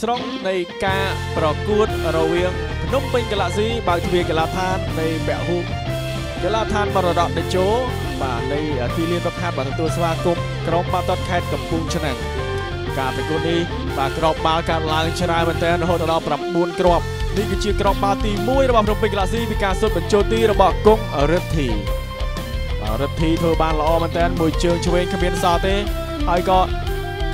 ស្រុងនៃការប្រកួតរវាងភ្នំពេញ Galaxy បើកទ្វារកីឡាដ្ឋាននៃពហុកីឡាដ្ឋានមរតកតេជោបាទនៃទីលានរុកខាត់បាទទទួលស្វាគមន៍ក្រុមបាល់ទាត់ខេត្តកំពង់ឆ្នាំងការប្រកួតនេះបាទក្របបាល់កាត់ឡើងច្រើនមែនទែនរហូតដល់9គ្រាប់នេះគឺជាក្របបាល់ទី1របស់ភ្នំពេញ Galaxy ពីការសុទ្ធបញ្ចូលទីរបស់គង់រិទ្ធីបាទរិទ្ធីធ្វើបានល្អមែនទែនមួយជើងឆ្វេងគ្មានសល់ទេហើយក៏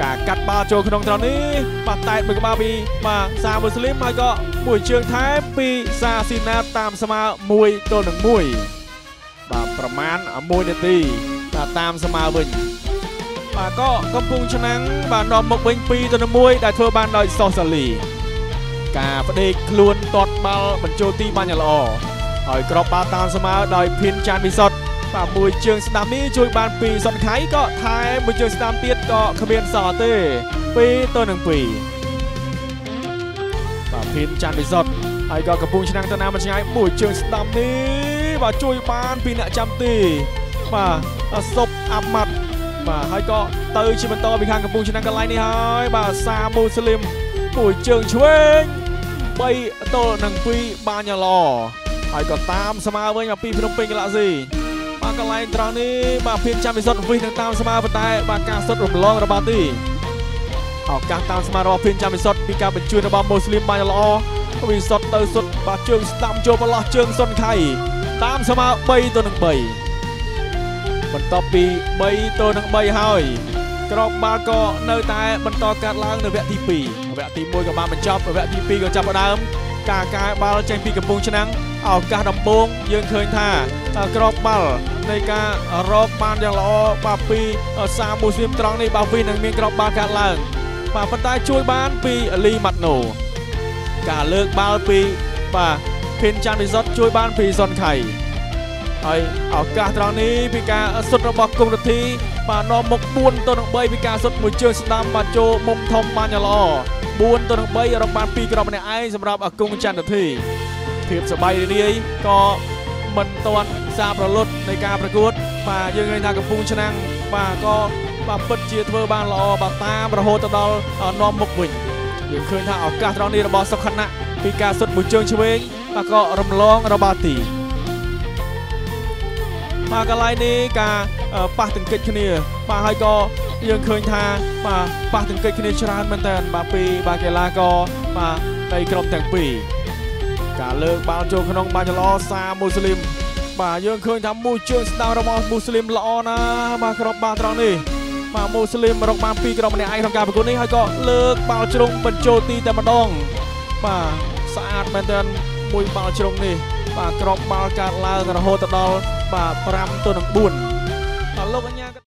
ការកាត់បាល់ចូលក្នុងត្រង់នេះបាទតែតមួយក្បាលពីបាទសាមូស្លីមហើយក៏មួយជើងថែមពីសាស៊ីណាតតាមស្មើ1ទល់នឹង1បាទប្រមាណ1នាទីបាទតាមស្មើវិញបាទក៏កំពុងឆ្នាំងបាទនាំមុខវិញ2ទៅនឹង1ដែលធ្វើបានដោយសុសសាលី ការផ្ដេកខ្លួនទាត់បាល់បញ្ចូលទីបានយ៉ាងល្អហើយក្របបាល់តាមស្មើដោយភៀនចាន់វិសុទ្ធ បាទមួយជើងស្ដាំនេះជួយបានពីសុនខៃក៏ថែមួយជើងស្ដាំទៀតក៏គ្មានសល់ទេ2ទៅនឹង2បាទភៀនចាន់វិសុទ្ធហើយក៏កំពុងឆ្នាំងទៅណាមិនឆ្ងាយមួយជើងស្ដាំនេះបាទជួយបានពីអ្នកចាំទីបាទសុបអាប់ម៉ាត់បាទហើយក៏ទៅជាបន្តពីខាងកំពុងឆ្នាំងកន្លែងនេះហើយបាទសាមូស្លីមមួយជើងឆ្វេង3ទល់នឹង2បានយ៉ាងល្អហើយក៏តាមស្មើវិញមកពីភ្នំពេញកាឡាស៊ី បាទកន្លែងត្រង់នេះបាទភៀនចាំវិសុទ្ធវិសនឹងតាមស្មើប៉ុន្តែបាទការសុទ្ធរំលងរបស់ទីឱកាសតាមស្មើរបស់ភៀនចាំវិសុទ្ធពីការបញ្ជូនរបស់ម៉ូស្លីមបានយ៉ាងល្អវិសុទ្ធទៅសុទ្ធបាទជើងស្ដាំចូលប្រឡោះជើងសុនខៃតាមស្មើ3ទៅនឹង3បន្ទាប់ពី3ទៅនឹង3ហើយក្របបាល់ក៏នៅតែបន្តកាត់ឡើងនៅវគ្គទី2វគ្គទី1ក៏បានបញ្ចប់វគ្គទី2ក៏ចាប់ផ្ដើមការកែបាល់ចេញពីកំពង់ឆ្នាំងឱកាសដំបូងយើងឃើញថាក្របបាល់ នៃការរកបានយ៉ាងល្អបាទពីសាមូស្លីមត្រង់នេះបាទវីនឹងមានក្របបាល់កាត់ឡើងបាទប៉ុន្តែជួយបានពីលីម៉ាត់ណូការលើកបាល់ពីបាទខេនចាន់រីសុតជួយបានពីសុនខៃហើយឱកាសត្រង់នេះពីការសុតរបស់គង្គរទ្ធីបាទនាំមុខ4ទៅនឹង3ពីការសុតមួយជើងស្ដាំបាទចូលមុំធំបានយ៉ាងល្អ4ទៅនឹង3រកបាន2គ្រាប់ម្នាក់ឯងសម្រាប់គង្គចន្ទរទ្ធីភាពសបាយរីរាយក៏ មិនទាន់សារប្រលត់នៃការប្រកួត បាទយើងឃើញថាកំពុងឆ្នាំងបាទក៏បាទពិតជាធ្វើបានល្អបាទតាមរហូតទៅដល់នាំមុខវិញយើងឃើញថាឱកាសត្រង់នេះរបស់សុខណៈពីការសុទ្ធមួយជើងឆ្វេងបាទក៏រំលងរបស់ទីបាទកន្លែងនេះការប៉ះទង្គិចគ្នា បាទហើយក៏យើងឃើញថាបាទប៉ះទង្គិចគ្នាច្រើនមែនតើបាទពីបាទកីឡាករបាទនៃក្រុមទាំងពីរ ការលើកបាល់ចូលក្នុងបាល់ចលោសាមូស្លីមបាទយើងឃើញថាមួយជើងស្ដាំរបស់មូស្លីមល្អណាស់បាទក្របបាល់ត្រង់នេះបាទមូស្លីមរកបាន2គ្រាប់ម្នាក់ឯងក្នុងការប្រកួតនេះហើយក៏លើកបាល់ជ្រុងបញ្ចូលទីតែម្ដងបាទស្អាតមែនទែនមួយបាល់ជ្រុងនេះបាទក្របបាល់កាត់ឡើងរហូតទៅដល់បាទ5ទៅនឹង4បាទលោកអញ្ញា